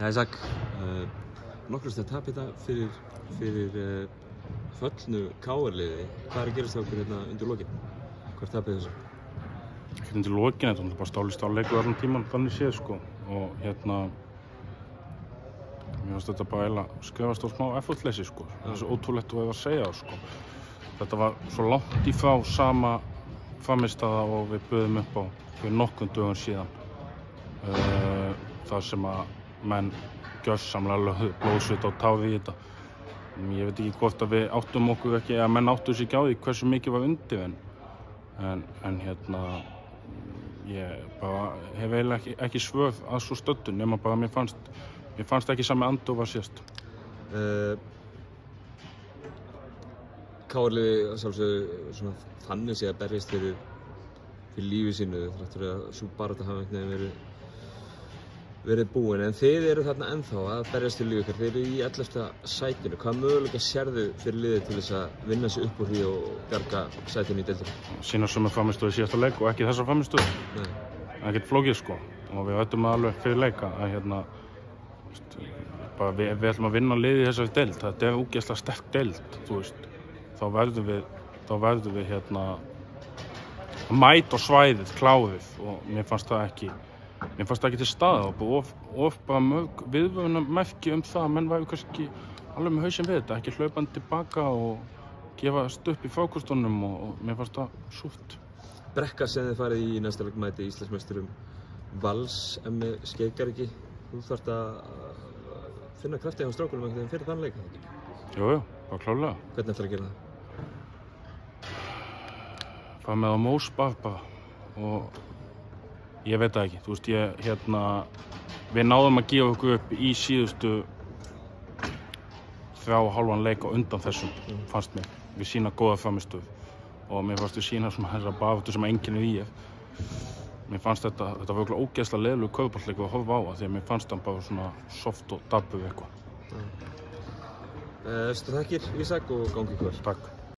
Það er Ísak, uh, nokkur stund tap þetta fyrir, fyrir uh, föllnu káarliði. Hvað er að gerast hjá okkur hérna undir lokin? Hvað tapir þessu? Ekkert undir lokin, þetta var bara stáli stáleikur allan tíman, þannig séð sko. Og hérna, mér finnst þetta bara eiginlega skrifast á smá effortleysi sko. Það er svo ótrúlegt að vera að segja það sko. Þetta var svo langt í frá sama framistæða og við buðum upp á fyrir nokkrum dögum síðan. Uh, það sem að menn gjörsamlega blóðsvita og táði í þetta. Ég veit ekki hvort að við áttum okkur ekki, eða menn áttu sér ekki á því hversu mikið var undir en, en, en hérna, ég bara hef eiginlega ekki, ekki svöð að svo stöddu nema bara mér fannst, mér fannst ekki sami andur var sérst. Uh, káarliði sjálfsögðu svona þannig sé að berjast fyrir, fyrir lífið sínu þráttur að svo bara þetta hafa einhvern veginn verið verið búin, en þið eru þarna ennþá að berjast til lífið ykkar, þið eru í 11. sætinu, hvað mögulega sérðu fyrir liðið til þess að vinna sig upp úr því og bjarga sætinu í deildinu? Sína sem er framistöðu síðasta leik og ekki þessa framistöðu. Nei. ekkert flókið sko og við ættum alveg fyrir leika að hérna bara við, við ætlum að vinna liðið í þessari deild þetta er úgeðslega sterk veist, þá verðum við þá verðum við hérna mæta á svæðið, kláðið og mér fannst það ekki mér fannst það ekki til staða og of, of bara mörg viðvöðuna merki um það að menn væri kannski alveg með hausinn við þetta, ekki hlaupandi tilbaka og gefa stupp í fókustunum og, og mér fannst það súrt Brekka sem þið farið í næsta leik mæti Íslandsmeisturum Vals, emmi skeikar ekki þú þarft að finna kraftið á strákunum einhvern veginn fyrir þann leik eða ekki? Jú, jú, bara klálega hvernig ætlar að gera það? fara með á mósbað bara og ég veit það ekki, þú veist ég hérna við náðum að gefa okkur upp í síðustu þrjá og hálfan leik á undan þessum fannst mér, við sína góða framistöð og mér fannst við sína svona þessar baráttu sem enginn er í. Er mér fannst þetta, þetta var okkur ógeðslega leðlug kaupalleiku að horfa á það því að mér fannst hann bara svona soft og dabbuð eitthvað. Uh, Stu þakkir Ísak og gangi ykkur. Takk